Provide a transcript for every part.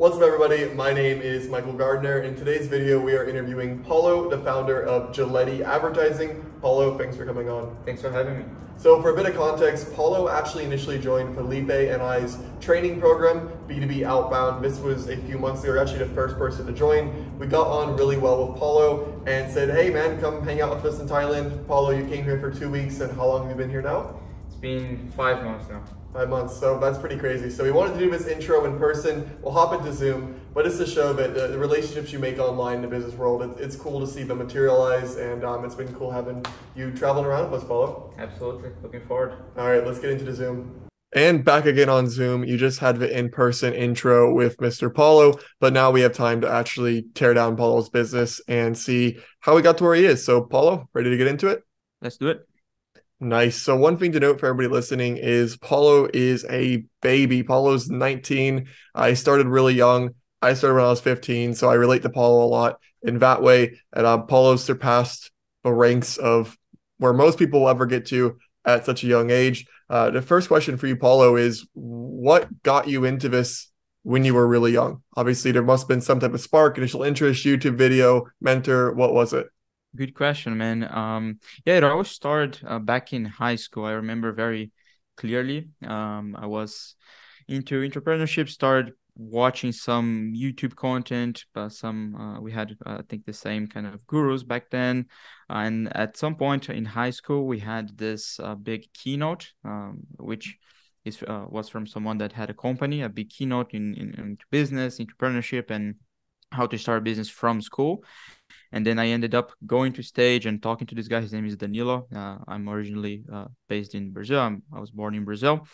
What's up everybody, my name is Michael Gardiner. In today's video we are interviewing Paulo, the founder of Galletti Advertising. Paulo, thanks for coming on. Thanks for having me. So for a bit of context, Paulo actually initially joined Felipe and I's training program, B2B Outbound. This was a few months ago, actually the first person to join. We got on really well with Paulo and said, hey man, come hang out with us in Thailand. Paulo, you came here for two weeks and how long have you been here now? It's been five months now. Five months, so that's pretty crazy. So we wanted to do this intro in person. We'll hop into Zoom, but it's to show that the, the relationships you make online in the business world, it, it's cool to see them materialize, and um, it's been cool having you traveling around with us, Paulo. Absolutely, looking forward. All right, let's get into the Zoom. And back again on Zoom, you just had the in-person intro with Mr. Paulo, but now we have time to actually tear down Paulo's business and see how he got to where he is. So Paulo, ready to get into it? Let's do it. Nice. So one thing to note for everybody listening is Paulo is a baby. Paulo's 19. I started really young. I started when I was 15, so I relate to Paulo a lot in that way. And um, Paulo surpassed the ranks of where most people will ever get to at such a young age. Uh, the first question for you, Paulo, is what got you into this when you were really young? Obviously, there must have been some type of spark, initial interest, YouTube video, mentor. What was it? Good question, man. Um, yeah, it all started uh, back in high school. I remember very clearly. Um, I was into entrepreneurship, started watching some YouTube content, but some uh, we had uh, I think the same kind of gurus back then. and at some point in high school, we had this uh, big keynote, um, which is uh, was from someone that had a company, a big keynote in, in into business, entrepreneurship, and how to start a business from school and then I ended up going to stage and talking to this guy. His name is Danilo. Uh, I'm originally uh, based in Brazil. I'm, i was born in Brazil,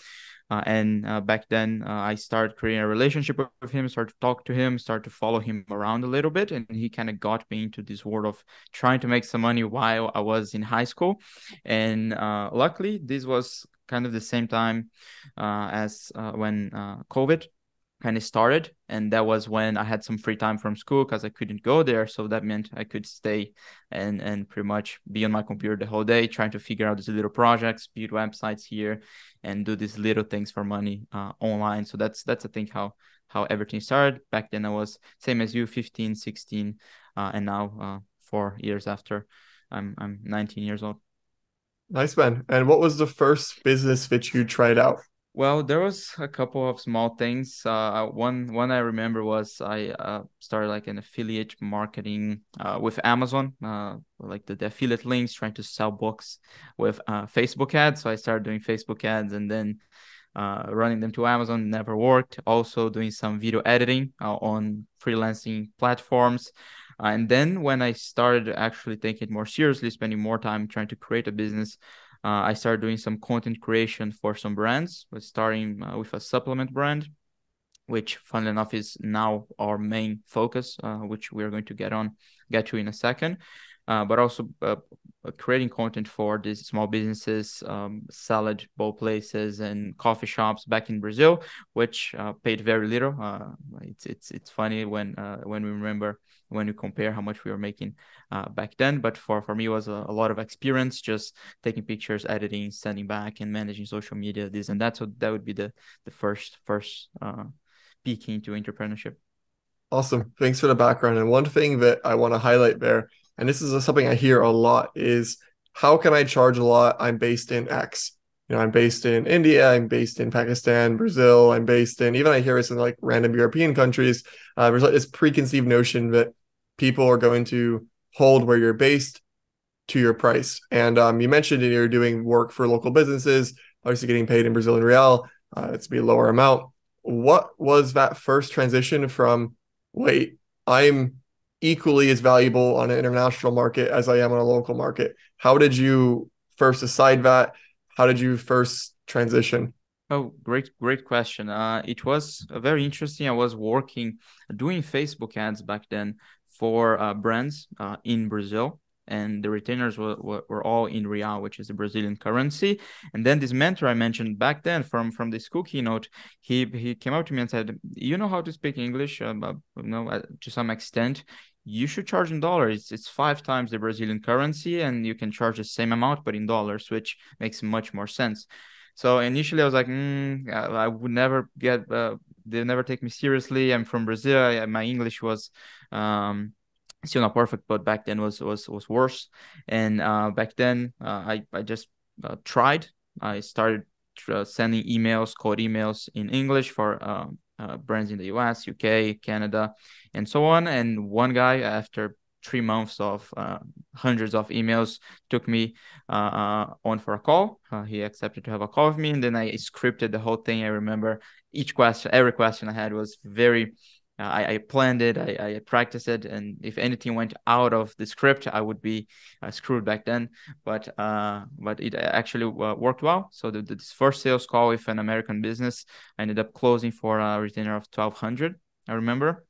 uh, and uh, back then uh, I started creating a relationship with him. Started to talk to him. Started to follow him around a little bit, and he kind of got me into this world of trying to make some money while I was in high school. And uh, luckily, this was kind of the same time as when COVID kind of started and that was when i had some free time from school because i couldn't go there. So that meant i could stay and and pretty much be on my computer the whole day trying to figure out these little projects build websites here and do these little things for money uh, online. So that's that's i think how how everything started. Back then i was same as you 15 16 uh, and now uh, four years after i'm i'm 19 years old. Nice man. And what was the first business that you tried out well, there was a couple of small things. Uh, one one I remember was I uh, started like an affiliate marketing uh, with Amazon, uh, like the, the, affiliate links, trying to sell books with uh, Facebook ads. So I started doing Facebook ads and then uh, running them to Amazon. Never worked. Also doing some video editing on freelancing platforms. and then when I started actually taking it more seriously, spending more time trying to create a business, uh, I started doing some content creation for some brands, starting uh, with a supplement brand, which, fun enough, is now our main focus, uh, which we're going to get on, get to in a second. Uh, but also uh, creating content for these small businesses, um, salad bowl places, and coffee shops back in Brazil, which uh, paid very little. it's it's it's funny when when we remember when we compare how much we were making uh, back then. But for, for me, it was a, a, lot of experience just taking pictures, editing, sending back, and managing social media, this and that. So that would be the the first first uh, peek into entrepreneurship. Awesome. Thanks for the background. And one thing that I want to highlight there, and this is something I hear a lot, is how can I charge a lot? I'm based in X. You know, I'm based in India, I'm based in Pakistan, Brazil, I'm based in even I hear this in like random European countries. Uh, there's like this preconceived notion that people are going to hold where you're based to your price. And um, you mentioned you're doing work for local businesses, obviously getting paid in Brazilian real. Uh, it's be a lower amount. What was that first transition from? Wait, I'm equally as valuable on an international market as I am on a local market. How did you first decide that? How did you first transition? Oh, great, great question. Uh, it was very interesting. I was working doing Facebook ads back then for uh, brands uh, in Brazil, and the retainers were, were, were, all in real, which is the Brazilian currency. And then this mentor I mentioned back then from from this school keynote, he he came up to me and said, "You know how to speak English, uh, you know, uh, to some extent." You should charge in dollars. It's five times the Brazilian currency, and you can charge the same amount, but in dollars, which makes much more sense. So initially, I was like, mm, I would never get uh, they never take me seriously. I'm from Brazil. I, my English was um, still not perfect, but back then was was was worse. And uh, back then, uh, I I just uh, tried. I started uh, sending emails, cold emails in English for um, uh, brands in the US, UK, Canada, and so on. And one guy, after three months of uh, hundreds of emails, took me on for a call. He accepted to have a call with me, and then I scripted the whole thing. I remember each question, every question I had was very I, I, planned it, I, I, practiced it, and if anything went out of the script, I would be uh, screwed back then. But uh, but it actually uh, worked well. So the, this first sales call with an American business, I ended up closing for a retainer of twelve hundred. I remember,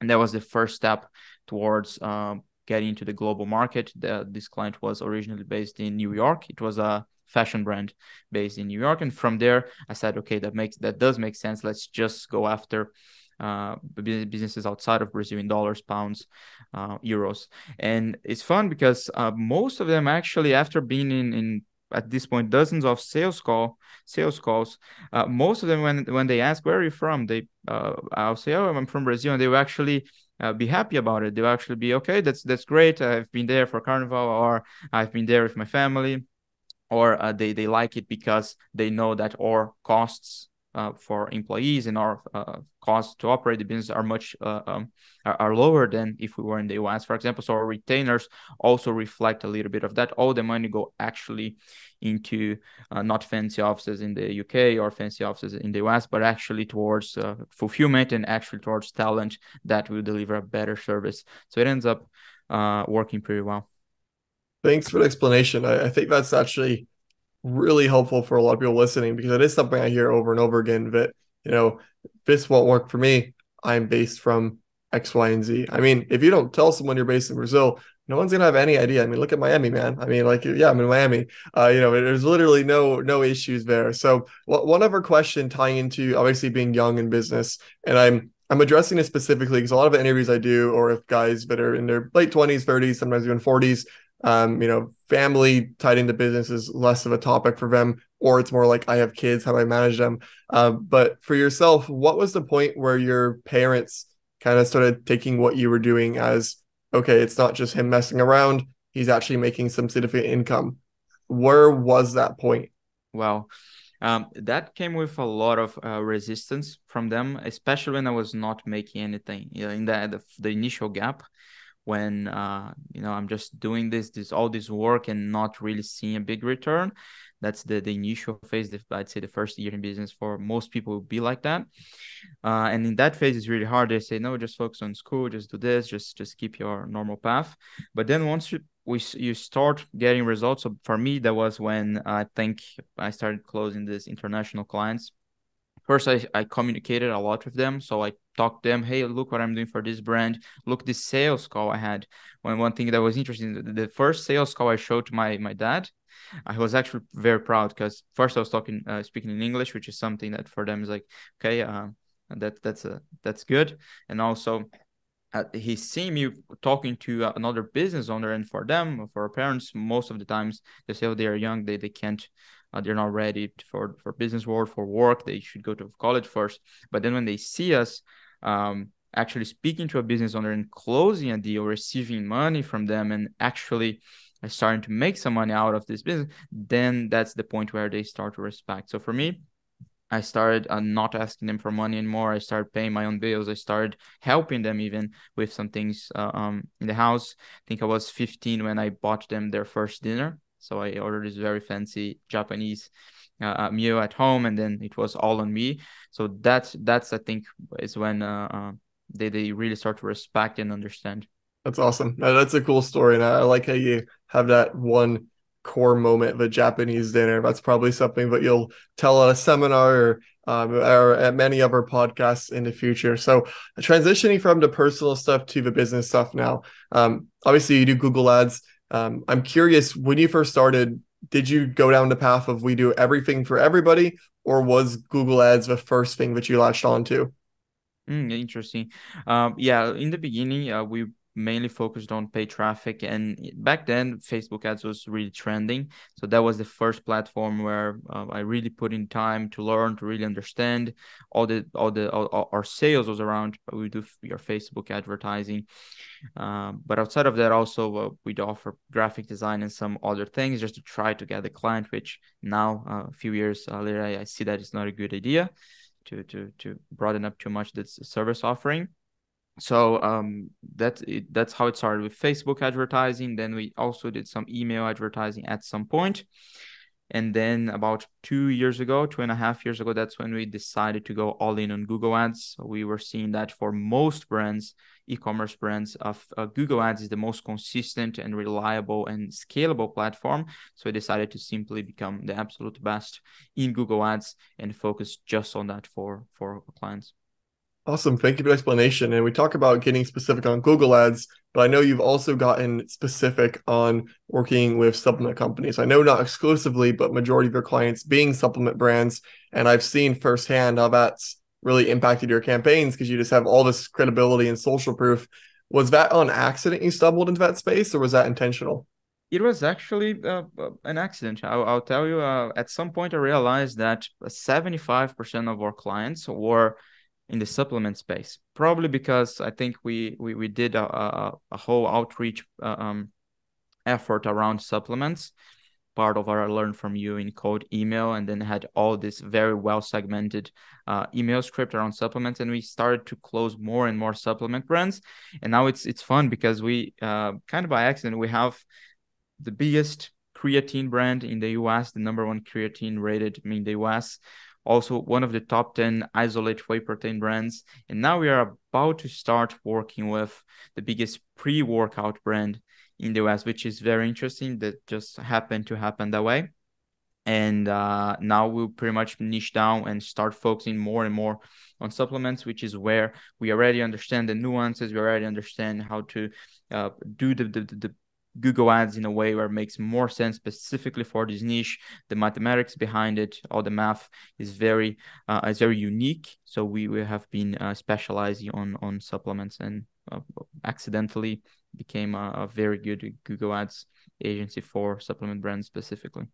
and that was the first step towards um, getting into the global market. The, this client was originally based in New York. It was a fashion brand based in New York, and from there, I said, okay, that makes that does make sense. Let's just go after uh, businesses outside of Brazil in dollars, pounds, uh, euros. And it's fun because uh, most of them actually, after being in, in at this point dozens of sales call sales calls uh, most of them when when they ask where are you from? they uh, i'll say oh i'm from brazil and they will actually uh, be happy about it. They'll actually be okay that's that's great. I've been there for carnival or i've been there with my family or uh, they they like it because they know that our costs uh, for employees and our uh, costs to operate the business are much uh, um, are, are, lower than if we were in the US, for example. So our retainers also reflect a little bit of that. All the money go actually into uh, not fancy offices in the UK or fancy offices in the US, but actually towards uh, fulfillment and actually towards talent that will deliver a better service. So it ends up uh, working pretty well. Thanks for the explanation. I, I think that's actually really helpful for a lot of people listening because it is something I hear over and over again that, you know, this won't work for me. I'm based from X, Y, and Z. I mean, if you don't tell someone you're based in Brazil, no one's gonna have any idea. I mean, look at Miami, man. I mean, like, yeah, I'm in Miami. Uh, you know, there's literally no no issues there. So, one other question tying into obviously being young in business, and I'm I'm addressing this specifically because a lot of the interviews I do, or if guys that are in their late 20s, 30s, sometimes even 40s, um, you know, family tied into business is less of a topic for them, or it's more like I have kids, how do I manage them? Uh, but for yourself, what was the point where your parents kind of started taking what you were doing as okay, it's not just him messing around, he's actually making some significant income. Where was that point? Well, um, that came with a lot of uh, resistance from them, especially when I was not making anything. You know, in the, the, the initial gap, when uh, you know I'm just doing this this all this work and not really seeing a big return. That's the the initial phase. I'd say the first year in business for most people will be like that. Uh, and in that phase, it's really hard. They say no, just focus on school, just do this, just just keep your normal path. But then once you we you start getting results. So for me, that was when I think I started closing these international clients first I, I communicated a lot with them. So i talked to them hey look what i'm doing for this brand. Look this sales call i had. When one thing that was interesting the, first sales call i showed to my my dad i was actually very proud because first i was talking uh, speaking in english which is something that for them is like okay uh, that that's a that's good. And also uh, he's seeing me talking to uh, another business owner and for them for our parents most of the times they say oh, they are young they, they can't uh, they're not ready for for business world for work they should go to college first but then when they see us um, actually speaking to a business owner and closing a deal receiving money from them and actually uh, starting to make some money out of this business then that's the point where they start to respect so for me I started uh, not asking them for money anymore. I started paying my own bills. I started helping them even with some things uh, um, in the house. I think I was 15 when I bought them their first dinner. So I ordered this very fancy Japanese uh, uh, meal at home, and then it was all on me. So that's that's I think is when uh, uh, they they really start to respect and understand. That's awesome. That's a cool story, and I like how you have that one core moment of a Japanese dinner. That's probably something that you'll tell at a seminar or, um, or at many other podcasts in the future. So transitioning from the personal stuff to the business stuff now. Um, obviously, you do Google Ads. Um, I'm curious, when you first started, did you go down the path of we do everything for everybody, or was Google Ads the first thing that you latched onto? Mm, interesting. Um, yeah, in the beginning, uh, we mainly focused on paid traffic and back then facebook ads was really trending. So that was the first platform where uh, i really put in time to learn to really understand all the all the all, all our sales was around we do your facebook advertising. Um, but outside of that also uh, we'd offer graphic design and some other things just to try to get the client which now uh, a few years later I, I see that it's not a good idea to to to broaden up too much this service offering so um, that it, that's how it started with Facebook advertising. Then we also did some email advertising at some point. And then about two years ago, two and a half years ago, that's when we decided to go all in on Google Ads. We were seeing that for most brands, e-commerce brands, of uh, Google Ads is the most consistent and reliable and scalable platform. So we decided to simply become the absolute best in Google Ads and focus just on that for for clients. Awesome. Thank you for the explanation. And we talk about getting specific on Google Ads, but I know you've also gotten specific on working with supplement companies. I know not exclusively, but majority of your clients being supplement brands. And I've seen firsthand how that's really impacted your campaigns because you just have all this credibility and social proof. Was that on accident you stumbled into that space or was that intentional? It was actually uh, an accident. I'll, I'll tell you, uh, at some point, I realized that 75% of our clients were in the supplement space probably because i think we we, we did a, a, a whole outreach uh, um, effort around supplements part of our learn from you in cold email and then had all this very well segmented uh, email script around supplements and we started to close more and more supplement brands. And now it's it's fun because we uh, kind of by accident we have the biggest creatine brand in the us the number one creatine rated in the us also one of the top 10 isolate whey protein brands. And now we are about to start working with the biggest pre workout brand in the US, which is very interesting. That just happened to happen that way. And uh, now we'll pretty much niche down and start focusing more and more on supplements, which is where we already understand the nuances. We already understand how to uh, do the, the, the Google Ads in a way where it makes more sense specifically for this niche. The mathematics behind it, all the math is very uh, is very unique. So we, we have been uh, specializing on on supplements and uh, accidentally became a, a very good Google Ads agency for supplement brands specifically.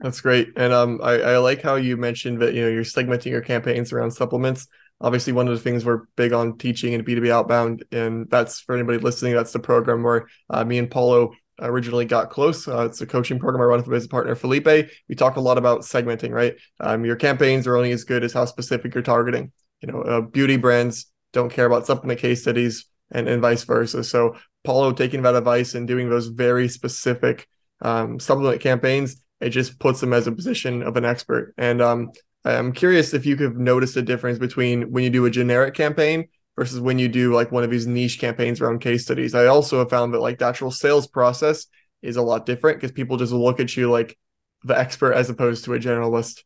That's great, and um, I, I like how you mentioned that you know you're segmenting your campaigns around supplements obviously one of the things we're big on teaching in b2b outbound and that's for anybody listening that's the program where uh, me and paulo originally got close. Uh, it's a coaching program i run with my business partner felipe. We talk a lot about segmenting right? Um, your campaigns are only as good as how specific you're targeting. You know uh, beauty brands don't care about supplement case studies and, and vice versa. So paulo taking that advice and doing those very specific um, supplement campaigns it just puts them as a position of an expert. And um, I'm curious if you could notice a difference between when you do a generic campaign versus when you do like one of these niche campaigns around case studies. I also have found that like the actual sales process is a lot different because people just look at you like the expert as opposed to a generalist.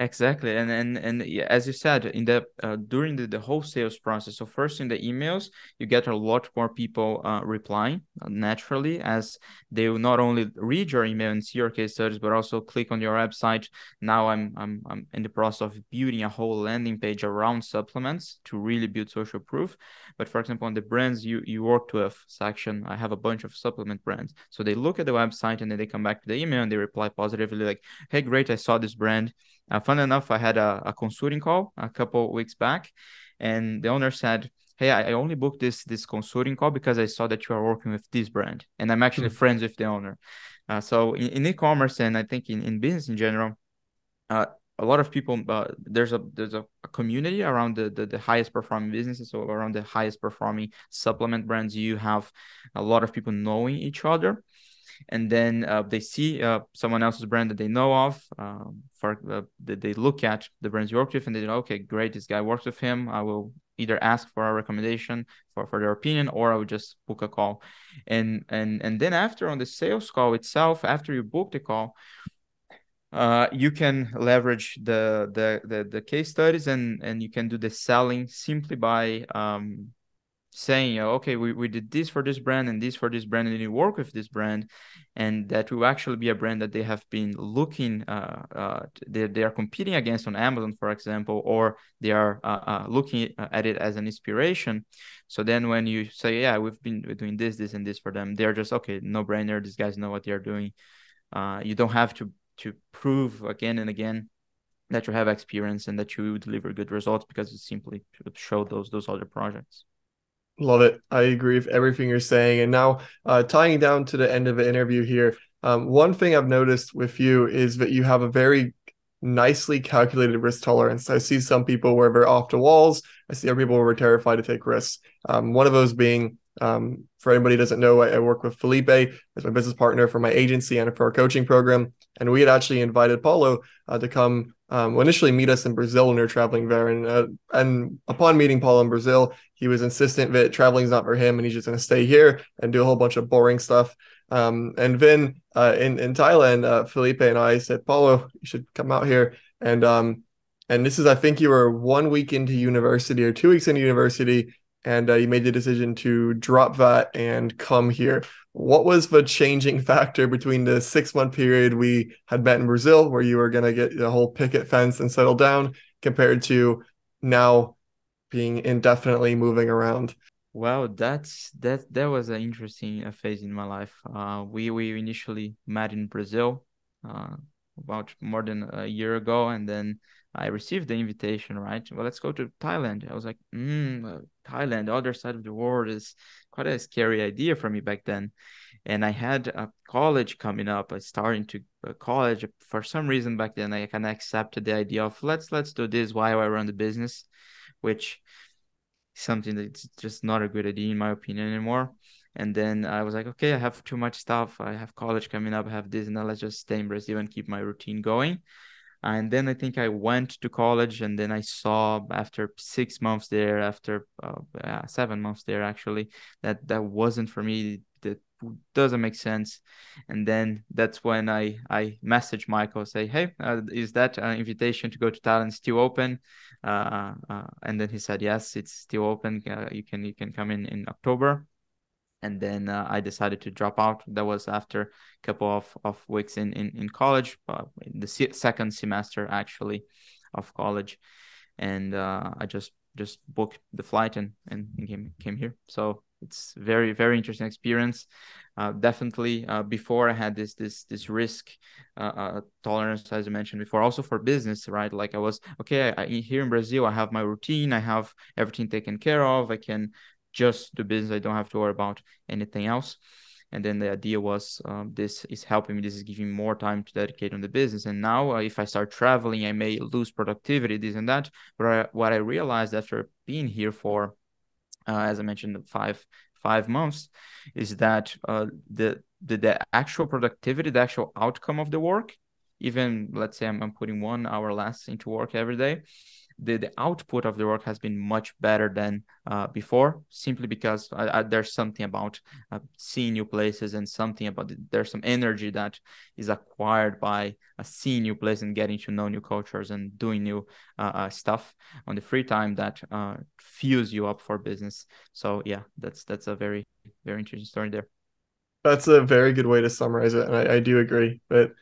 Exactly, and and and as you said, in the uh, during the, the whole sales process. So first in the emails, you get a lot more people uh, replying uh, naturally, as they will not only read your email and see your case studies, but also click on your website. Now I'm I'm I'm in the process of building a whole landing page around supplements to really build social proof. But for example, on the brands you you worked with section, I have a bunch of supplement brands. So they look at the website and then they come back to the email and they reply positively, like, "Hey, great, I saw this brand." Uh, fun enough, I had a, a consulting call a couple weeks back, and the owner said, "Hey, I, only booked this this consulting call because I saw that you are working with this brand, and I'm actually mm-hmm. friends with the owner." Uh, so in, in, e-commerce and I think in, in business in general, uh, a lot of people uh, there's a there's a, a community around the, the, the highest performing businesses so around the highest performing supplement brands you have a lot of people knowing each other and then uh, they see uh, someone else's brand that they know of. Um, for uh, they look at the brands you worked with, and they know, okay, great, this guy works with him. I will either ask for a recommendation for, for their opinion, or I would just book a call. And and and then after on the sales call itself, after you book the call, uh, you can leverage the, the the the case studies and and you can do the selling simply by um, saying, okay, we, we did this for this brand and this for this brand, and you work with this brand, and that will actually be a brand that they have been looking, uh, uh, they, they are competing against on Amazon, for example, or they are uh, uh looking at it as an inspiration. So then when you say, yeah, we've been doing this, this, and this for them, they're just, okay, no brainer. These guys know what they're doing. Uh, you don't have to to prove again and again that you have experience and that you deliver good results because you simply show those those other projects. Love it. I agree with everything you're saying. And now, uh, tying down to the end of the interview here, um, one thing I've noticed with you is that you have a very nicely calculated risk tolerance. I see some people where they're off the walls. I see other people where we're terrified to take risks. Um, one of those being, um, for anybody doesn't know, I, I, work with Felipe as my business partner for my agency and for our coaching program. And we had actually invited Paulo uh, to come um, well, initially meet us in Brazil when we were traveling there. And uh, and upon meeting Paulo in Brazil, he was insistent that traveling is not for him, and he's just going to stay here and do a whole bunch of boring stuff. Um, and then uh, in in Thailand, uh, Felipe and I said, Paulo, you should come out here. And um, and this is, I think, you were one week into university or two weeks into university, and uh, you made the decision to drop that and come here. What was the changing factor between the six month period we had met in Brazil, where you were going to get the whole picket fence and settle down, compared to now being indefinitely moving around? Well, that's that that was an interesting phase in my life. Uh, we we initially met in Brazil uh, about more than a year ago, and then I received the invitation, right? Well, let's go to Thailand. I was like, mm, Thailand, the other side of the world is quite a scary idea for me back then. And I had a college coming up. I started to college for some reason back then. I kind of accepted the idea of let's let's do this while I run the business, which something that's just not a good idea in my opinion anymore. And then I was like, okay, I have too much stuff. I have college coming up. I have this, and let's just stay in Brazil and keep my routine going. And then i think i went to college and then i saw after six months there after uh, uh, seven months there actually that that wasn't for me that doesn't make sense. And then that's when i i message michael say hey uh, is that an invitation to go to thailand still open? Uh, uh, and then he said yes it's still open. Uh, you can you can come in in october and then uh, I decided to drop out. That was after a couple of, of weeks in, in, in college, uh, in the se- second semester actually of college, and uh, I just just booked the flight and and came came here. So it's very very interesting experience. Uh, definitely, uh, before I had this this this risk uh, tolerance, as I mentioned before, also for business, right? Like I was okay I, here in Brazil, I have my routine, I have everything taken care of, I can just the business. I don't have to worry about anything else. And then the idea was um, this is helping me. This is giving me more time to dedicate on the business. And now, uh, if I start traveling, I may lose productivity, this and that. But I, what I realized after being here for, uh, as I mentioned, five five months, is that uh, the, the the actual productivity, the actual outcome of the work, even let's say I'm, I'm putting one hour less into work every day, the, the output of the work has been much better than uh, before simply because I, I, there's something about uh, seeing new places and something about there's some energy that is acquired by uh, seeing new places and getting to know new cultures and doing new uh, uh, stuff on the free time that uh, fuels you up for business. So yeah that's that's a very very interesting story there. That's a very good way to summarize it and I, I do agree. But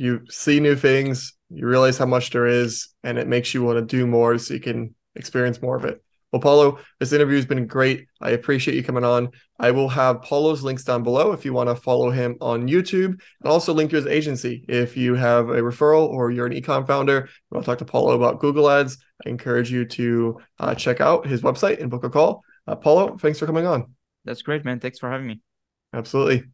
you see new things, you realize how much there is, and it makes you want to do more so you can experience more of it. Well, Paulo, this interview has been great. I appreciate you coming on. I will have Paulo's links down below if you want to follow him on YouTube and also link to his agency. If you have a referral or you're an ecom founder, you want to talk to Paulo about Google Ads, I encourage you to uh, check out his website and book a call. Uh, Paulo, thanks for coming on. That's great, man. Thanks for having me. Absolutely.